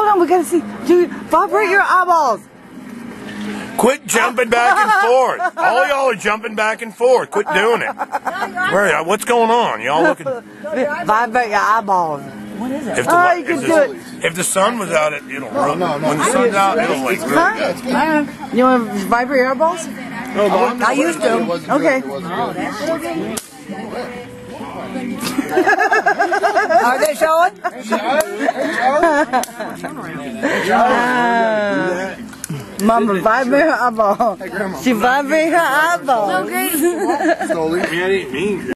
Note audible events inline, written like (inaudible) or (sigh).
Hold on, we gotta see. Dude, vibrate your eyeballs. Quit jumping back and (laughs) forth. All y'all are jumping back and forth. Quit doing it. Where? What's going on? Y'all looking? (laughs) Vibrate your eyeballs. What is it? If the, oh, you can do the, it. if the sun was out, it, it'll. No, no, no. When the sun's out, it'll like. Huh? You want to vibrate your eyeballs? No, I used to. Okay. Oh, (laughs) are they showing? Mama, vai bem her eyeball. She vibe her eyeball. So. Slowly. Man, it